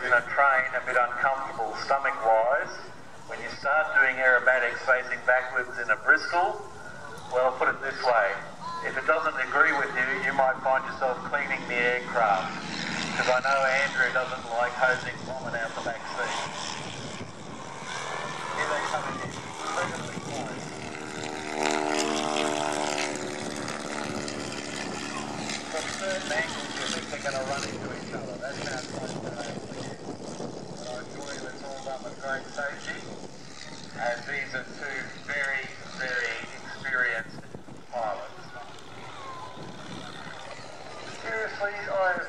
in a train a bit uncomfortable stomach wise. When you start doing aerobatics facing backwards in a Bristol, well, put it this way. If it doesn't agree with you, you might find yourself cleaning the aircraft. Because I know Andrew doesn't like hosing vomit out the back seat. Here they come in. From certain angles, you think they're going to run into each other. That's how Greg Sochi, and these are two very, very experienced pilots. Seriously, I'm